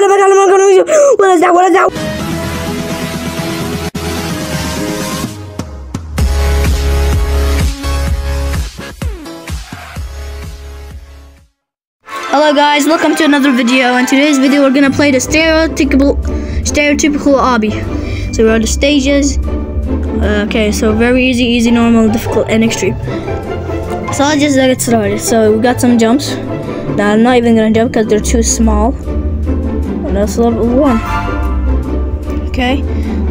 Hello guys, welcome to another video. In today's video, we're gonna play the stereotypical, stereotypical obby. So we're on the stages. Uh, okay, so very easy, easy, normal, difficult, and extreme. So I'll just get started. So we got some jumps. Now I'm not even gonna jump because they're too small. And that's level one. Okay,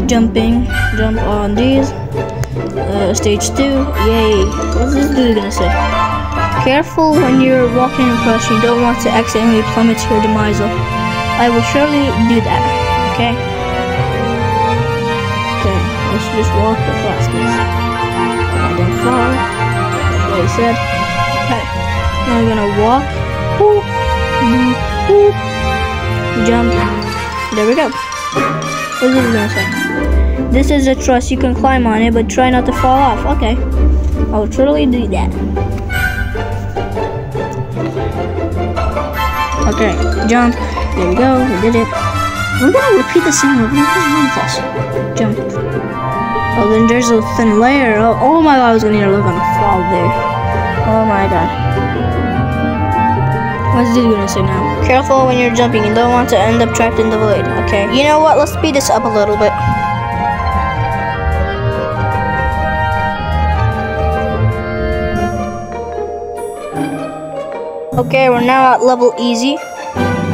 jumping, jump on these. Uh, stage two, yay. What's this dude gonna say? Careful when you're walking across, you don't want to accidentally plummet to your demise. I will surely do that, okay? Okay, let's just walk across this. I don't fall. What I said. Okay, now we're gonna walk. Boop, boop, boop. Jump. There we go. What's this gonna say? This is a truss, you can climb on it, but try not to fall off. Okay, I will totally do that. Okay, jump. There we go. We did it. We're gonna repeat the same over. With us? Jump. Oh, then there's a thin layer. Oh, oh my god, I was gonna look on the fall there. Oh my god. What's this gonna say now? Careful when you're jumping. You don't want to end up trapped in the void. Okay. You know what? Let's speed this up a little bit. Okay, we're now at level easy.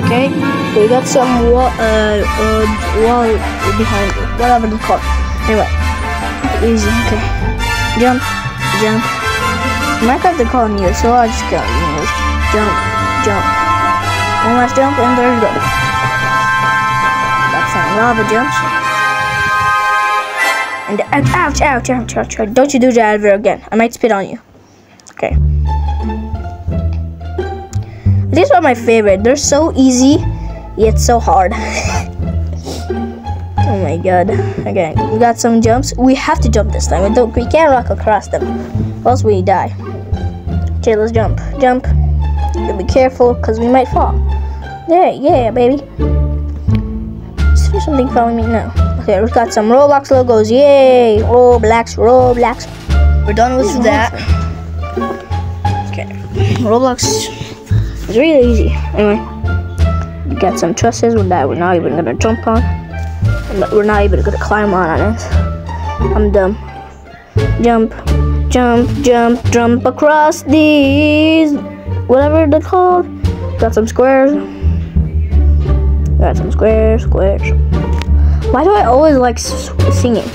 Okay, we got some wall, uh, uh, wall behind, whatever the call. Anyway, easy. Okay, jump, jump. I might have to call you, so I'll just go. You know, jump, jump. One last jump, and there you go. Got some lava jumps. And ouch, ouch, ouch, ouch, ouch. Don't you do that ever again. I might spit on you. Okay. These are my favorite. They're so easy, yet so hard. oh my god. Okay, we got some jumps. We have to jump this time. We don't. We can't rock across them, else we die. Okay, let's jump. Jump. Be careful, cause we might fall. Yeah, yeah, baby. Is there something following me? No. Okay, we've got some Roblox logos. Yay! Roblox, Roblox. We're done with that. Okay, Roblox. It's really easy. Anyway, we got some trusses that we're not even gonna jump on. We're not even gonna climb on on it. I'm dumb. Jump, jump, jump, jump across these. Whatever they're called. Got some squares. Got some squares, squares. Why do I always like singing?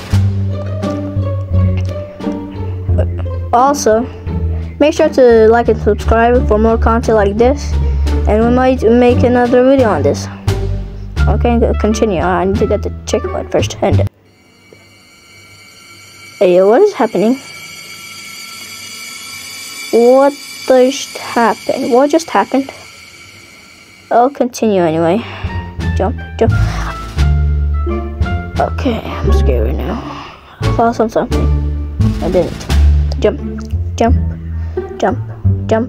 Also, Make sure to like and subscribe for more content like this. And we might make another video on this. Okay, continue. I need to get the checkpoint first. And hey, what is happening? What just happened? What just happened? I'll continue anyway. Jump, jump. Okay, I'm scared now. I fall on something. I didn't. Jump, jump jump, jump.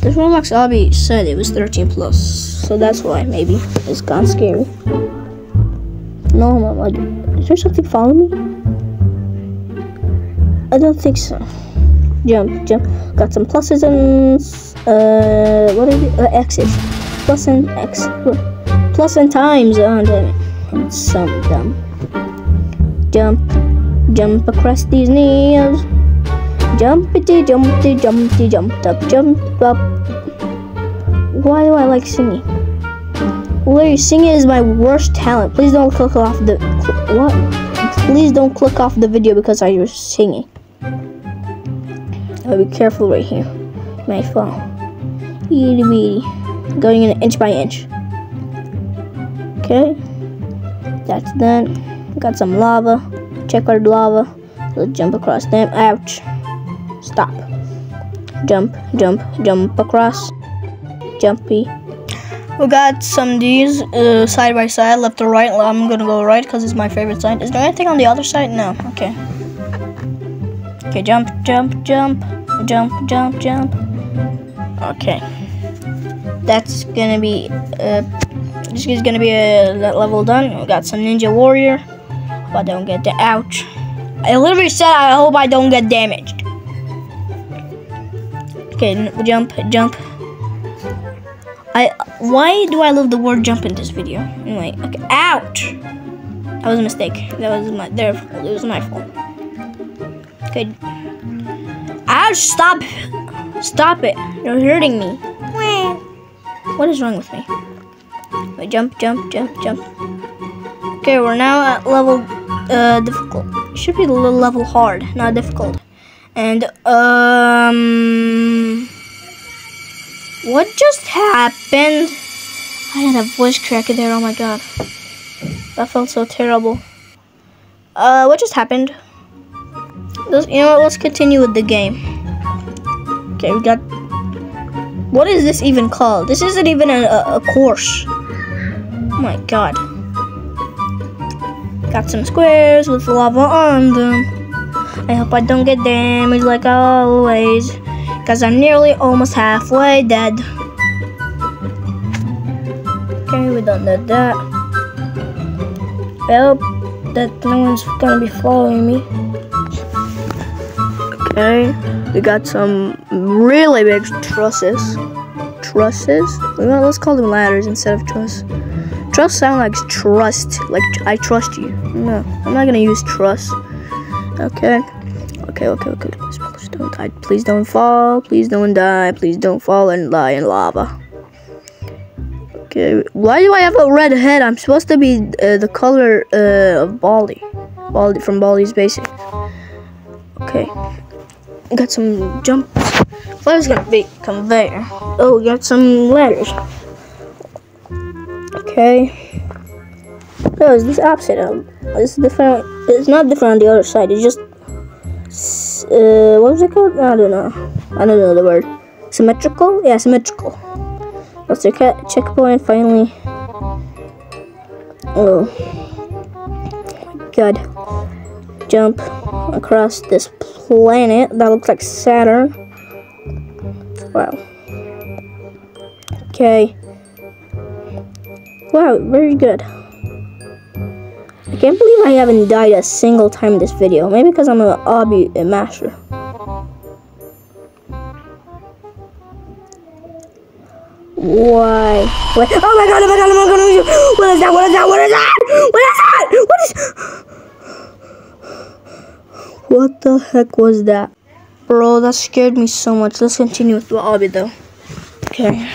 This Roblox obby said it was 13 plus, so that's why maybe it's gone scary. No, Mama, is there something following me? I don't think so. Jump, jump. Got some pluses and uh, what is it? Uh, X's. Plus and X. Plus and times. It. And some dumb. Jump, jump across these knees. Jumpity jumpity, jumpity, jumped up, jumped up. Why do I like singing? Literally, singing is my worst talent. Please don't click off the what? Please don't click off the video because I was singing. I'll be careful right here. My fall. Itty bitty. Going in inch by inch. Okay. That's done. Got some lava. Checkered lava. Let's jump across them. Ouch. Stop. Jump, jump, jump across. Jumpy. We got some these uh, side by side, left to right. I'm gonna go right because it's my favorite side. Is there anything on the other side? No. Okay. Okay, jump, jump, jump, jump, jump, jump. Okay. that's gonna be uh, this is gonna be a level done. We got some Ninja Warrior. Hope I don't get the ouch. I literally said I hope I don't get damaged. Okay, jump, jump. I why do I love the word jump in this video? Anyway, okay, ouch. That was a mistake. That was my fault. It was my fault. Okay. Ouch! Stop! Stop it! You're hurting me. What is wrong with me? Wait, jump, jump, jump, jump. Okay, we're now at level uh, difficult. It should be level hard, not difficult. And um, what just happened? I had a voice crack in there. Oh my god, that felt so terrible. Uh, what just happened? Let's, you know what? Let's continue with the game. Okay, we got. What is this even called? This isn't even a, a, a course. Oh my god. Got some squares with lava on them. I hope I don't get damaged like always. Cause I'm nearly almost halfway dead. Okay, we don't need that. I hope that no one's gonna be following me. Okay, we got some really big trusses. Trusses? Well, let's call them ladders instead of truss. Trust sound like trust, like I trust you. No, I'm not gonna use trust. Okay, okay, okay, okay. Please, don't die. Please don't fall. Please don't die. Please don't fall and die in lava. Okay, why do I have a red head? I'm supposed to be uh, the color uh, of Baldi. Baldi from Baldi's Basics. Okay, got some jump. Is gonna be conveyor? Oh, we got some ladders. Okay. No, is this opposite? Um, it's different. It's not different on the other side. It's just. Uh, what was it called? I don't know. I don't know the word. Symmetrical? Yeah, symmetrical. What's the checkpoint finally? Oh. God. Jump across this planet that looks like Saturn. Wow. Okay. Wow, very good. I can't believe I haven't died a single time in this video. Maybe because I'm an obby master. Why? What? Oh, oh, oh my god, oh my god, oh my god, what is that? What is that? What is that? What is that? What is... What the heck was that? Bro, that scared me so much. Let's continue with the obby though. Okay.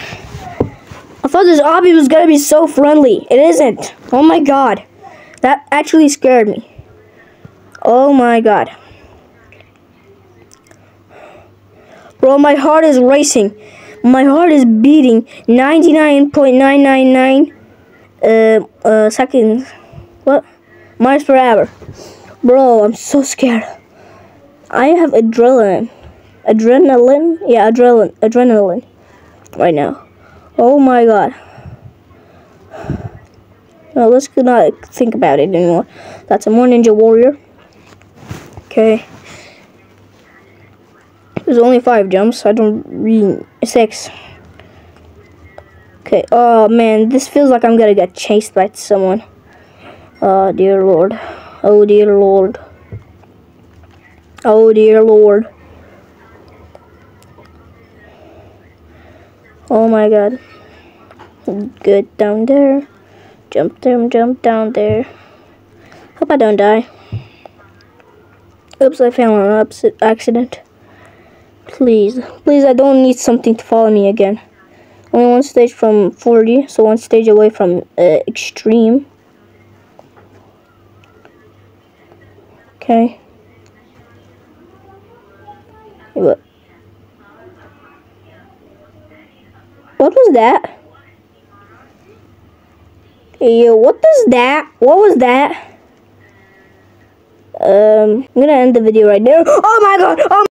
I thought this obby was gonna be so friendly. It isn't. Oh my god. That actually scared me. Oh my god. Bro, my heart is racing. My heart is beating 99.999 uh, uh, seconds. What? Miles per hour. Bro, I'm so scared. I have adrenaline. Adrenaline? Yeah, adrenaline. Adrenaline. Right now. Oh my god. No, let's not think about it anymore. That's a more Ninja Warrior. Okay. There's only five jumps. I don't read six. Okay. Oh man, this feels like I'm gonna get chased by someone. Oh dear lord. Oh dear lord. Oh dear lord. Oh my god. Good down there. Jump there, jump down there. Hope I don't die. Oops, I fell on an accident. Please, please, I don't need something to follow me again. Only one stage from 40, so one stage away from uh, extreme. Okay. What? Was that? Yo, what was that? What was that? Um, I'm gonna end the video right there. Oh my god! Oh